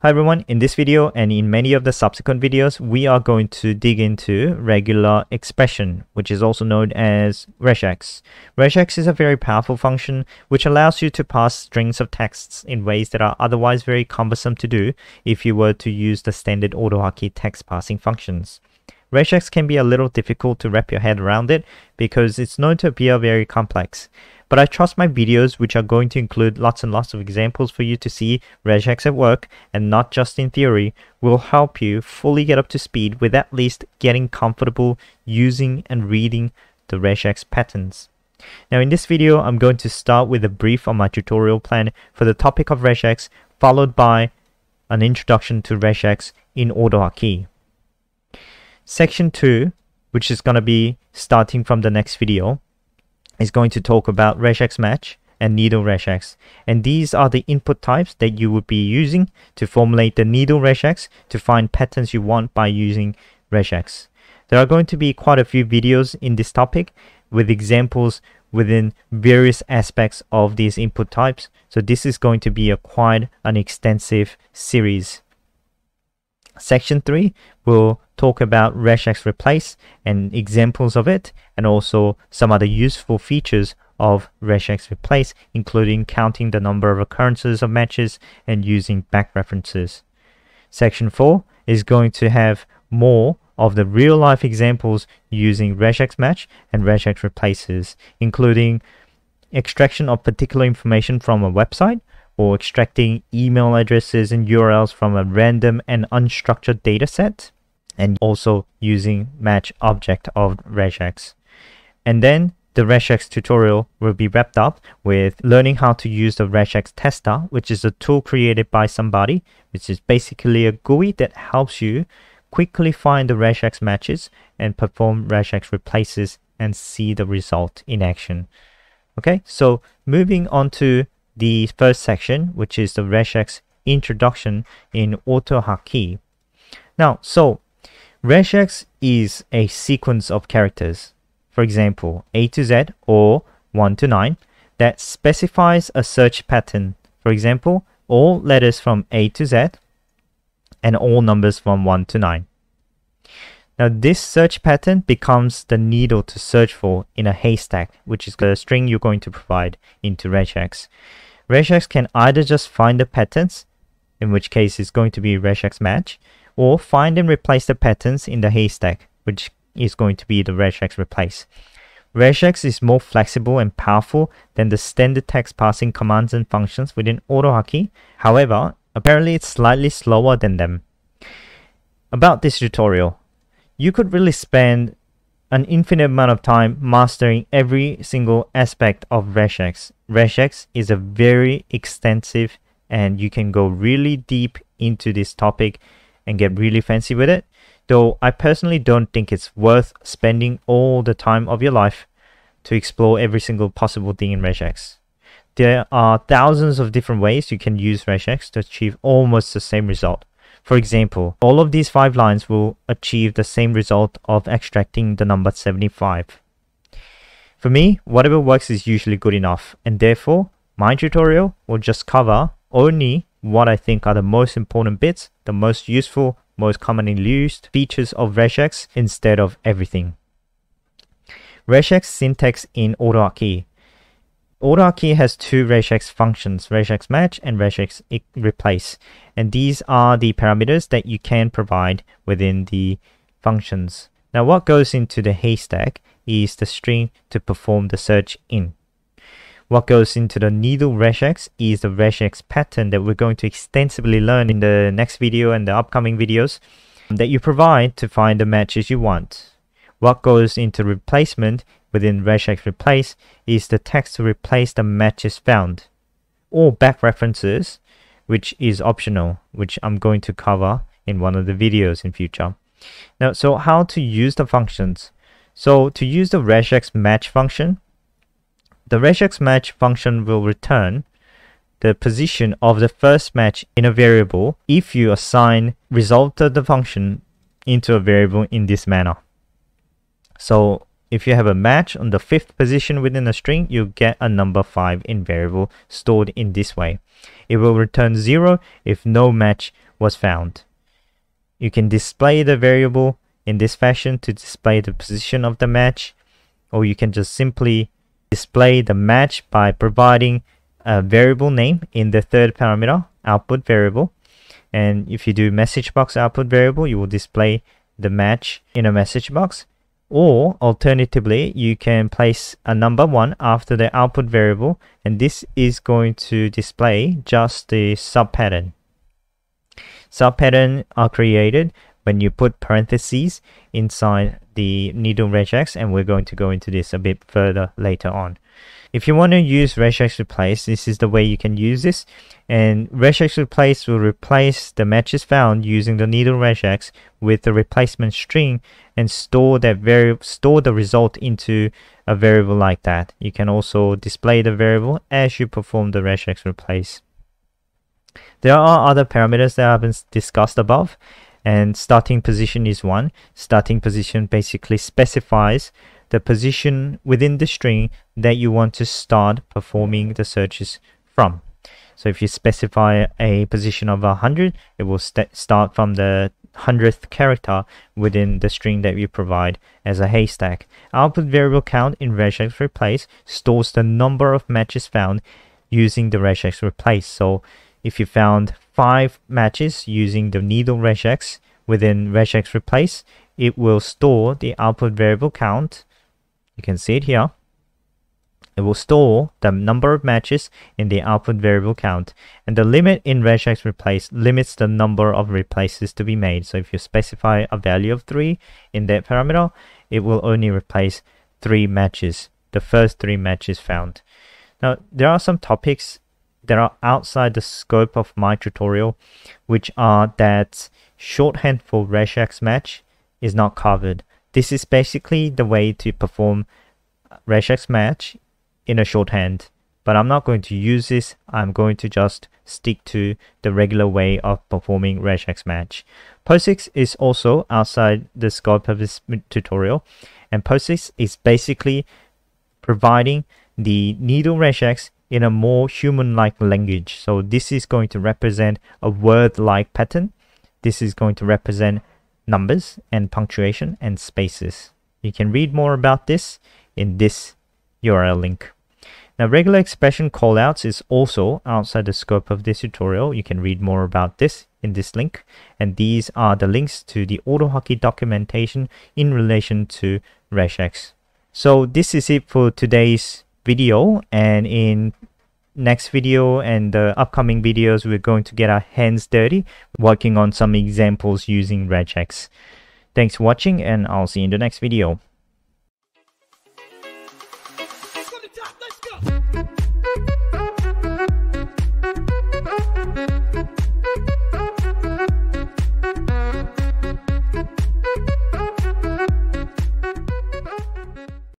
Hi everyone, in this video and in many of the subsequent videos, we are going to dig into regular expression, which is also known as regex. Regex is a very powerful function which allows you to parse strings of texts in ways that are otherwise very cumbersome to do if you were to use the standard AutoHotkey text parsing functions. Regex can be a little difficult to wrap your head around it because it's known to appear very complex. But I trust my videos, which are going to include lots and lots of examples for you to see regex at work and not just in theory, will help you fully get up to speed with at least getting comfortable using and reading the regex patterns. Now in this video, I'm going to start with a brief on my tutorial plan for the topic of regex, followed by an introduction to regex in AutoHotkey. Section 2, which is going to be starting from the next video, is going to talk about regex match and needle regex. And these are the input types that you would be using to formulate the needle regex to find patterns you want by using regex. There are going to be quite a few videos in this topic with examples within various aspects of these input types. So this is going to be a quite an extensive series. Section 3 will talk about regex replace and examples of it and also some other useful features of regex replace including counting the number of occurrences of matches and using back references. Section 4 is going to have more of the real life examples using regex match and regex replaces including extraction of particular information from a website or extracting email addresses and URLs from a random and unstructured dataset, and also using match object of regex. And then the regex tutorial will be wrapped up with learning how to use the regex tester, which is a tool created by somebody, which is basically a GUI that helps you quickly find the regex matches and perform regex replaces and see the result in action. Okay, so moving on to the first section, which is the regex introduction in AutoHotkey. Now, so regex is a sequence of characters, for example, A to Z or 1 to 9, that specifies a search pattern. For example, all letters from A to Z and all numbers from 1 to 9. Now this search pattern becomes the needle to search for in a haystack, which is the string you're going to provide into regex. Regex can either just find the patterns, in which case it's going to be regex match, or find and replace the patterns in the haystack, which is going to be the regex replace. Regex is more flexible and powerful than the standard text parsing commands and functions within AutoHotkey. However, apparently it's slightly slower than them. About this tutorial, you could really spend an infinite amount of time mastering every single aspect of regex. Regex is a very extensive and you can go really deep into this topic and get really fancy with it. Though I personally don't think it's worth spending all the time of your life to explore every single possible thing in regex. There are thousands of different ways you can use regex to achieve almost the same result. For example, all of these five lines will achieve the same result of extracting the number 75. For me, whatever works is usually good enough, and therefore, my tutorial will just cover only what I think are the most important bits, the most useful, most commonly used features of regex instead of everything. Regex syntax in AutoHotkey. AutoHotkey has two regex functions, regex match and regex replace. And these are the parameters that you can provide within the functions. Now what goes into the haystack is the string to perform the search in. What goes into the needle regex is the regex pattern that we're going to extensively learn in the next video and the upcoming videos that you provide to find the matches you want. What goes into replacement within regex replace is the text to replace the matches found, or back references, which is optional, which I'm going to cover in one of the videos in future. Now, so how to use the functions. So to use the regex match function, the regex match function will return the position of the first match in a variable if you assign result of the function into a variable in this manner. So if you have a match on the fifth position within a string, you get a number 5 in variable stored in this way. It will return 0 if no match was found. You can display the variable in this fashion to display the position of the match, or you can just simply display the match by providing a variable name in the third parameter output variable. And if you do message box output variable, you will display the match in a message box. Or alternatively, you can place a number one after the output variable, and this is going to display just the sub pattern. Sub pattern are created when you put parentheses inside the needle regex, and we're going to go into this a bit further later on. If you want to use regex replace, this is the way you can use this. And regex replace will replace the matches found using the needle regex with the replacement string and store that variable store the result into a variable like that. You can also display the variable as you perform the regex replace. There are other parameters that have been discussed above and starting position is one. Starting position basically specifies the position within the string that you want to start performing the searches from. So if you specify a position of 100, it will st start from the 100th character within the string that you provide as a haystack. Output variable count in regex replace stores the number of matches found using the regex replace. So if you found 5 matches using the needle regex within regex replace, it will store the output variable count you can see it here. It will store the number of matches in the output variable count. And the limit in regex replace limits the number of replaces to be made. So if you specify a value of 3 in that parameter, it will only replace 3 matches, the first 3 matches found. Now, there are some topics that are outside the scope of my tutorial, which are that shorthand for regex match is not covered. This is basically the way to perform regex match in a shorthand, but I'm not going to use this. I'm going to just stick to the regular way of performing regex match. POSIX is also outside the scope of this tutorial, and POSIX is basically providing the needle regex in a more human-like language. So this is going to represent a word-like pattern. This is going to represent numbers and punctuation and spaces. You can read more about this in this URL link. Now regular expression callouts is also outside the scope of this tutorial. You can read more about this in this link and these are the links to the AutoHotkey documentation in relation to regex. So this is it for today's video and in next video and the upcoming videos we're going to get our hands dirty working on some examples using regex. Thanks for watching and I'll see you in the next video.